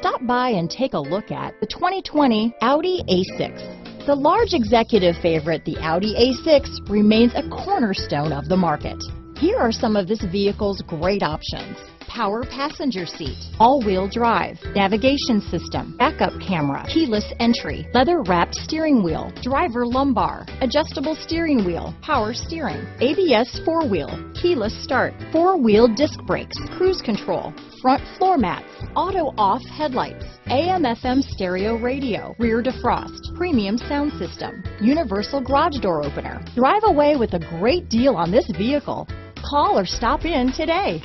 Stop by and take a look at the 2020 Audi A6. The large executive favorite, the Audi A6, remains a cornerstone of the market. Here are some of this vehicle's great options. Power passenger seat, all-wheel drive, navigation system, backup camera, keyless entry, leather wrapped steering wheel, driver lumbar, adjustable steering wheel, power steering, ABS four-wheel, keyless start, four-wheel disc brakes, cruise control, front floor mats, auto off headlights, AM FM stereo radio, rear defrost, premium sound system, universal garage door opener. Drive away with a great deal on this vehicle. Call or stop in today.